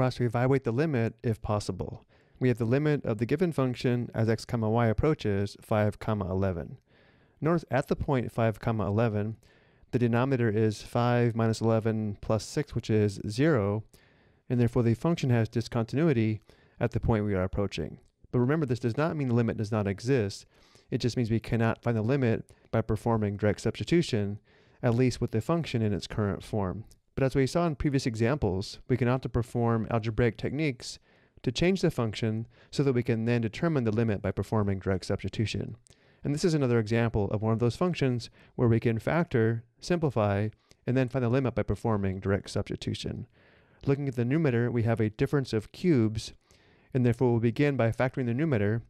we're asked to evaluate the limit if possible. We have the limit of the given function as x comma y approaches 5 comma 11. Notice at the point 5 comma 11, the denominator is 5 minus 11 plus 6, which is 0, and therefore the function has discontinuity at the point we are approaching. But remember, this does not mean the limit does not exist. It just means we cannot find the limit by performing direct substitution, at least with the function in its current form. But as we saw in previous examples, we can opt to perform algebraic techniques to change the function so that we can then determine the limit by performing direct substitution. And this is another example of one of those functions where we can factor, simplify, and then find the limit by performing direct substitution. Looking at the numerator, we have a difference of cubes, and therefore we'll begin by factoring the numerator.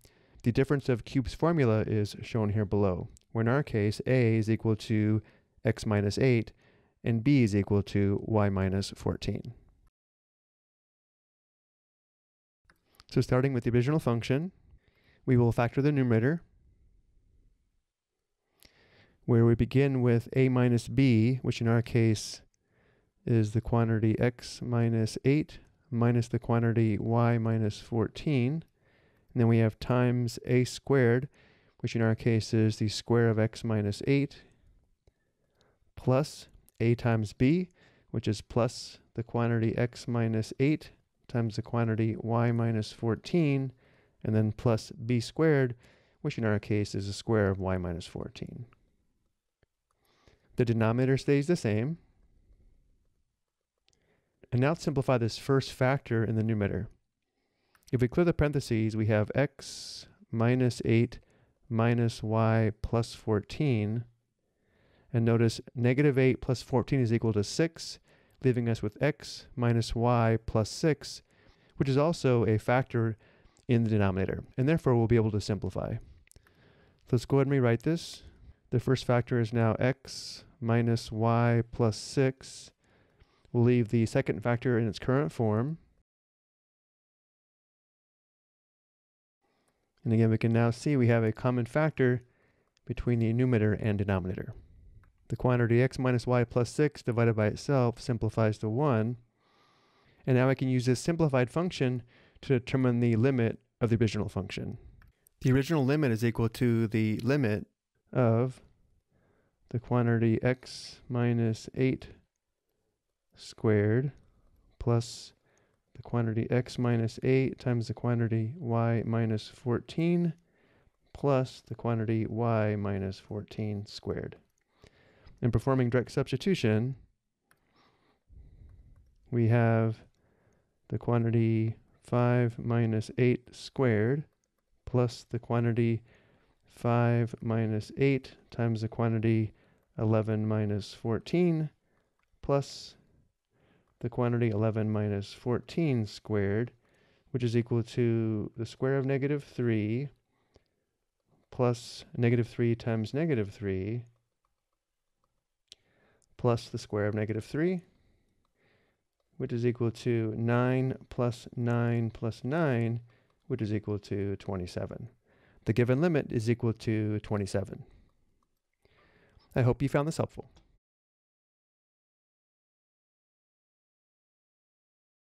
The difference of cubes formula is shown here below, where in our case, a is equal to x minus 8, and b is equal to y minus 14. So starting with the original function, we will factor the numerator, where we begin with a minus b, which in our case is the quantity x minus 8 minus the quantity y minus 14. And then we have times a squared, which in our case is the square of x minus 8, plus a times b, which is plus the quantity x minus 8 times the quantity y minus 14, and then plus b squared, which in our case is the square of y minus 14. The denominator stays the same. And now let's simplify this first factor in the numerator. If we clear the parentheses, we have x minus 8 minus y plus 14. And notice negative 8 plus 14 is equal to 6, leaving us with x minus y plus 6, which is also a factor in the denominator. And therefore, we'll be able to simplify. Let's go ahead and rewrite this. The first factor is now x minus y plus 6 We'll leave the second factor in its current form. And again, we can now see we have a common factor between the numerator and denominator. The quantity x minus y plus 6 divided by itself simplifies to 1. And now I can use this simplified function to determine the limit of the original function. The original limit is equal to the limit of the quantity x minus 8 squared plus the quantity x minus 8 times the quantity y minus 14 plus the quantity y minus 14 squared. In performing direct substitution, we have the quantity 5 minus 8 squared plus the quantity 5 minus 8 times the quantity 11 minus 14 plus the quantity 11 minus 14 squared, which is equal to the square of negative 3 plus negative 3 times negative 3 plus the square of negative 3, which is equal to 9 plus 9 plus 9, which is equal to 27. The given limit is equal to 27. I hope you found this helpful.